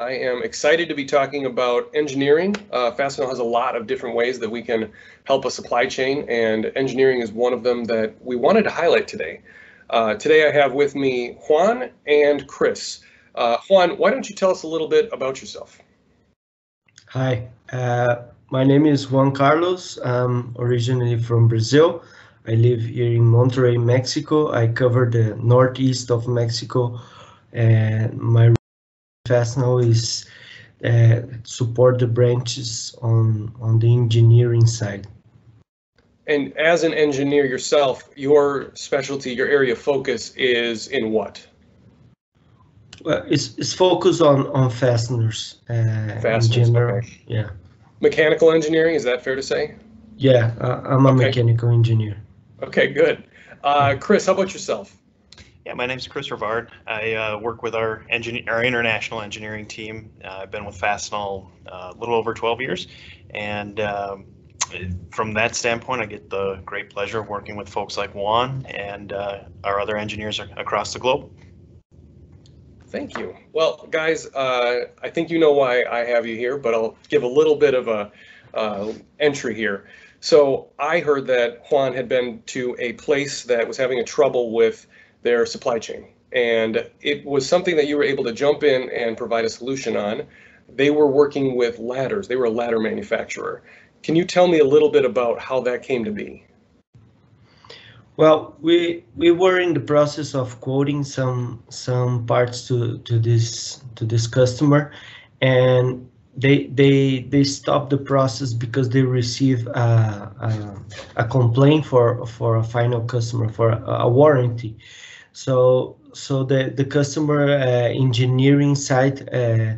I am excited to be talking about engineering. Uh, Fastenal has a lot of different ways that we can help a supply chain, and engineering is one of them that we wanted to highlight today. Uh, today I have with me Juan and Chris. Uh, Juan, why don't you tell us a little bit about yourself? Hi, uh, my name is Juan Carlos. I'm originally from Brazil. I live here in Monterrey, Mexico. I cover the northeast of Mexico, and my Fastenal is uh, support the branches on on the engineering side. And as an engineer yourself, your specialty, your area of focus is in what? Well, it's it's focused on on fasteners. Uh, Fasteners, okay. Yeah, Mechanical engineering, is that fair to say? yeah. Uh, I'm a Okay. mechanical engineer. Okay, good. Uh, Chris, how about yourself? Yeah, my name's Chris Rivard. I uh, work with our engineer, our international engineering team. Uh, I've been with Fastenal uh, a little over 12 years, and um, from that standpoint, I get the great pleasure of working with folks like Juan and uh, our other engineers across the globe. Thank you. Well, guys, uh, I think you know why I have you here, but I'll give a little bit of a uh, entry here. So I heard that Juan had been to a place that was having a trouble with their supply chain, and it was something that you were able to jump in and provide a solution on. They were working with ladders. They were a ladder manufacturer. Can you tell me a little bit about how that came to be? Well, we we were in the process of quoting some some parts to to this to this customer, and they they they stopped the process because they received a, a, a complaint for for a final customer for a, a warranty. So so the the customer uh, engineering side uh,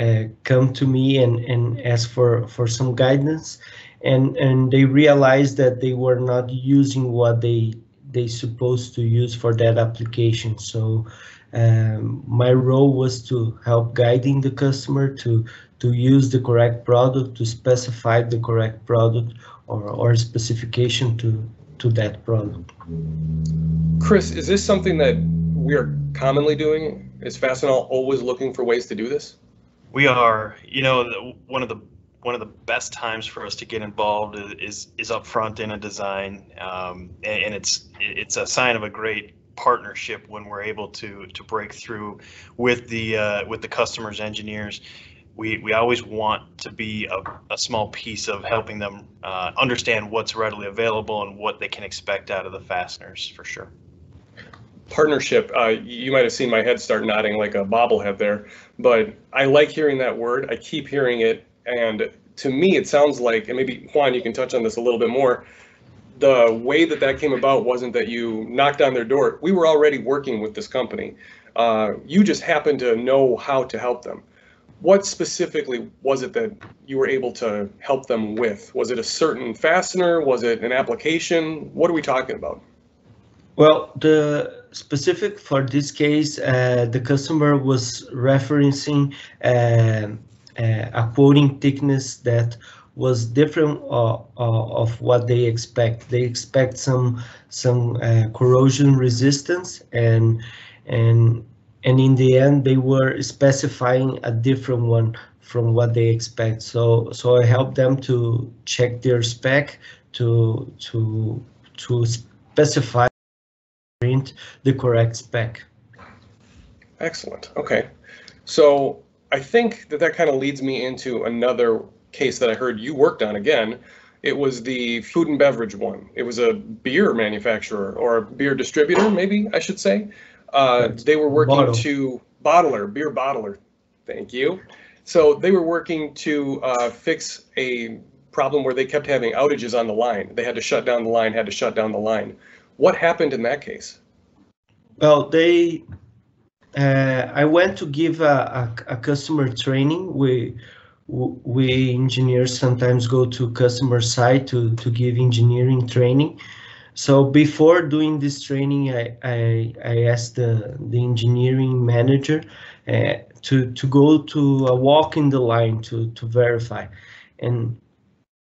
uh, come to me and and ask for for some guidance. And and they realized that they were not using what they they supposed to use for that application. So um, my role was to help guiding the customer to to use the correct product to specify the correct product or, or specification to to that product Chris, is this something that we are commonly doing? Is Fastenal always looking for ways to do this? We are, you know, one of the one of the best times for us to get involved is is up front in a design, um, and, and it's it's a sign of a great partnership when we're able to to break through with the uh, with the customers engineers. We we always want to be a, a small piece of helping them uh, understand what's readily available and what they can expect out of the fasteners for sure. Partnership, uh, you might have seen my head start nodding like a bobblehead there, but I like hearing that word. I keep hearing it. And to me, it sounds like, and maybe Juan, you can touch on this a little bit more. The way that that came about wasn't that you knocked on their door. We were already working with this company. Uh, you just happened to know how to help them. What specifically was it that you were able to help them with? Was it a certain fastener? Was it an application? What are we talking about? Well, the specific for this case, uh, the customer was referencing uh, uh, a coating thickness that was different uh, uh, of what they expect. They expect some some uh, corrosion resistance, and and and in the end, they were specifying a different one from what they expect. So so I helped them to check their spec to to to specify print the correct spec. Excellent. Okay. So I think that that kind of leads me into another case that I heard you worked on again. It was the food and beverage one. It was a beer manufacturer or a beer distributor, maybe I should say. Uh, they were working Bottle. to bottler, beer bottler. Thank you. So they were working to uh, fix a problem where they kept having outages on the line. They had to shut down the line, had to shut down the line. What happened in that case? Well, they, uh, I went to give a, a, a customer training. We, we engineers sometimes go to customer site to, to give engineering training. So before doing this training, I, I, I asked the, the engineering manager uh, to, to go to a walk in the line to, to verify. And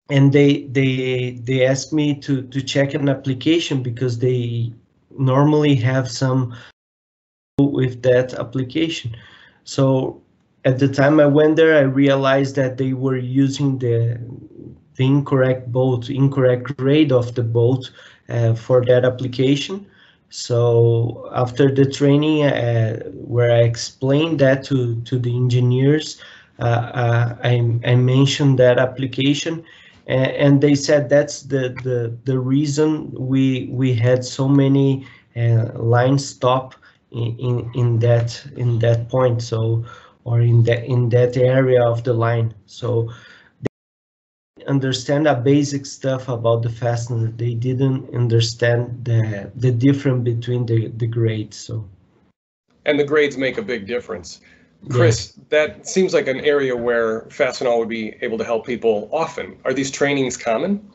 and they they they asked me to to check an application because they normally have some with that application so at the time I went there, I realized that they were using the the incorrect bolt, incorrect grade of the bolt uh, for that application. So after the training, uh, where I explained that to to the engineers, uh, uh I I mentioned that application, and, and, they said that's the the the reason we we had so many uh, line stop in, in in that in that point. So or in that in that area of the line. So understand a basic stuff about the fastener. They didn't understand the the difference between the the grades. So. And the grades make a big difference. Chris, yeah. that seems like an area where Fastenal would be able to help people often. Are these trainings common?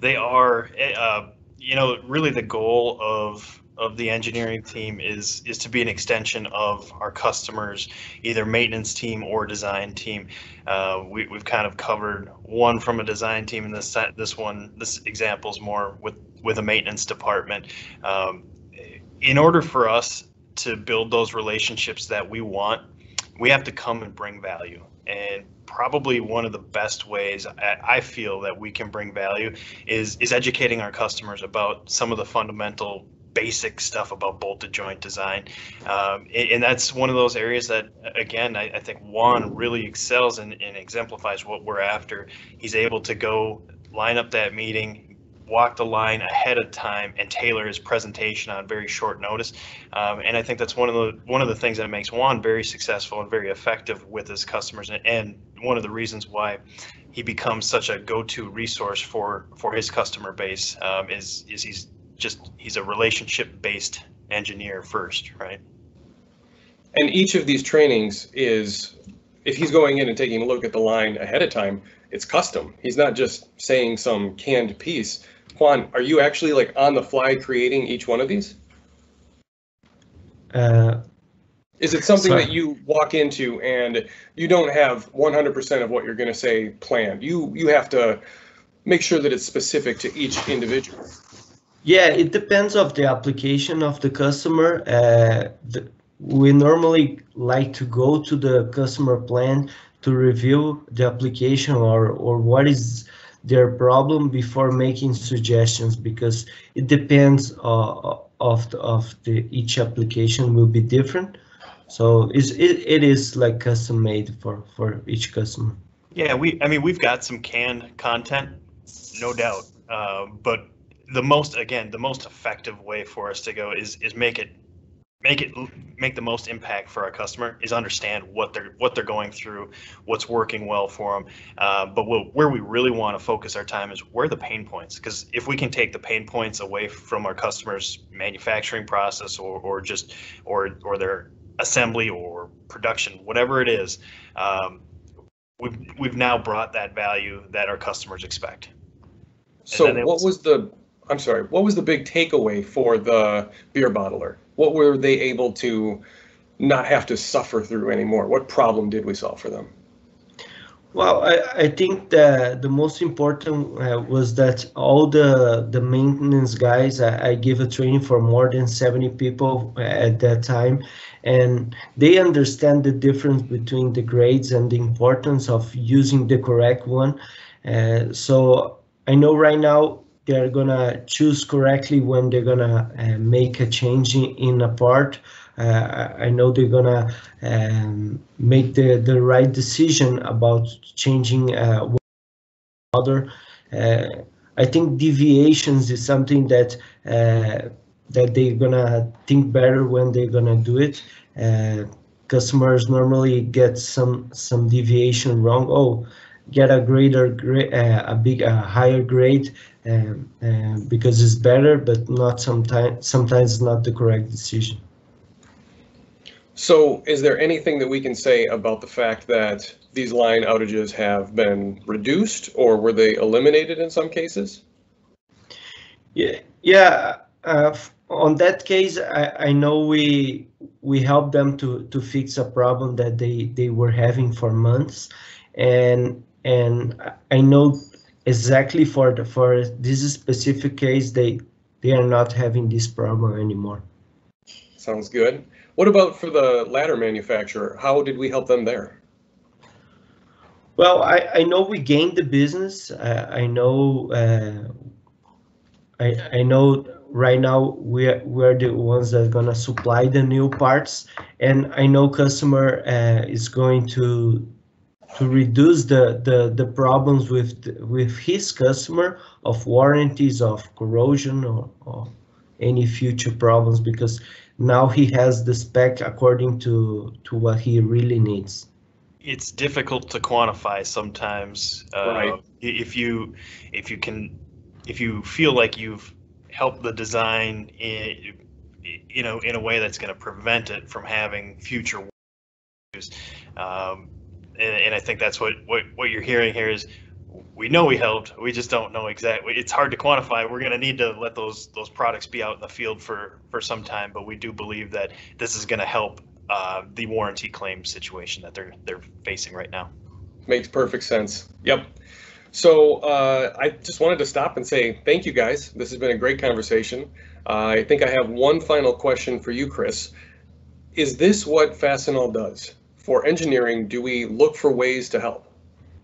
They are. Eh, uh, you know, really the goal of of the engineering team is is to be an extension of our customers, either maintenance team or design team. Uh, we, we've kind of covered one from a design team, and this this one this example is more with with a maintenance department. Um, in order for us to build those relationships that we want, we have to come and bring value. And probably one of the best ways I feel that we can bring value is is educating our customers about some of the fundamental basic stuff about bolted joint design. Um, and, and, that's one of those areas that, again, I, I think Juan really excels and, and, exemplifies what we're after. He's able to go line up that meeting, walk the line ahead of time, and tailor his presentation on very short notice. Um, and I think that's one of the one of the things that makes Juan very successful and very effective with his customers, and, and one of the reasons why he becomes such a go-to resource for for his customer base um, is is he's just he's a relationship based engineer first, right? And each of these trainings is, if he's going in and taking a look at the line ahead of time, it's custom. He's not just saying some canned piece. Juan, are you actually like on the fly creating each one of these? Uh, is it something sorry. that you walk into and you don't have 100% of what you're going to say planned? You you have to make sure that it's specific to each individual. Yeah, it depends of the application of the customer. Uh, the, we normally like to go to the customer plan to review the application or, or what is their problem before making suggestions because it depends uh, of the, of the each application will be different. So it's, it, it is like custom made for, for each customer. Yeah, we I mean we've got some canned content, no doubt. Uh, but the most again the most effective way for us to go is is make it make it make the most impact for our customer is understand what they're what they're going through what's working well for them uh, but what, where we really want to focus our time is where the pain points because if we can take the pain points away from our customers manufacturing process or, or just or or their assembly or production whatever it is um, we've we've now brought that value that our customers expect. So what was the I'm sorry, what was the big takeaway for the beer bottler? What were they able to not have to suffer through anymore? What problem did we solve for them? Well, I, I think the the most important uh, was that all the the maintenance guys I, I give a training for more than 70 people at that time, and they understand the difference between the grades and the importance of using the correct one. Uh, so I know right now they're gonna choose correctly when they're gonna uh, make a change in, a part. Uh, I know they're gonna um, make the, the right decision about changing uh, other. Uh, I think deviations is something that uh, that they're gonna think better when they're gonna do it. Uh, customers normally get some some deviation wrong. Oh, get a greater uh, a big a higher grade um, uh, because it's better but not sometimes sometimes not the correct decision. So is there anything that we can say about the fact that these line outages have been reduced or were they eliminated in some cases? Yeah yeah uh, on that case I, I know we we helped them to to fix a problem that they they were having for months and and I know exactly for the for this specific case they they are not having this problem anymore. Sounds good. What about for the ladder manufacturer? How did we help them there? Well, I, I know we gained the business. Uh, I know uh, I, I know right now we're we're the ones that are gonna supply the new parts, and I know customer uh, is going to to reduce the, the, the problems with with his customer of warranties of corrosion or, or any future problems because now he has the spec according to to what he really needs it's difficult to quantify sometimes. Uh, Right. If you, if you can, if you feel like you've helped the design in, you know, in a way that's going to prevent it from having future issues. Um, and, and I think that's what, what, what you're hearing here is we know we helped, we just don't know exactly. It's hard to quantify. We're going to need to let those, those products be out in the field for, for some time, but we do believe that this is going to help uh, the warranty claim situation that they're they're facing right now. Makes perfect sense. Yep. So uh, I just wanted to stop and say thank you guys. This has been a great conversation. Uh, I think I have one final question for you, Chris. Is this what Fastenal does? For engineering, do we look for ways to help?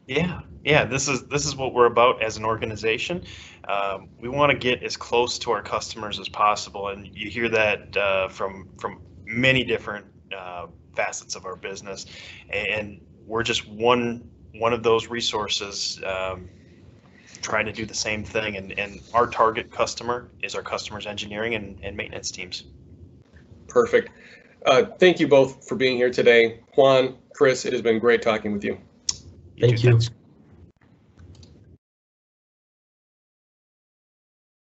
Yeah, yeah. This is this is what we're about as an organization. Um, we want to get as close to our customers as possible, and you hear that uh, from from many different uh, facets of our business, and we're just one one of those resources um, trying to do the same thing. And, and our target customer is our customers' engineering and, and maintenance teams. Perfect. Uh, thank you both for being here today. Juan, Chris, it has been great talking with you. Thank you.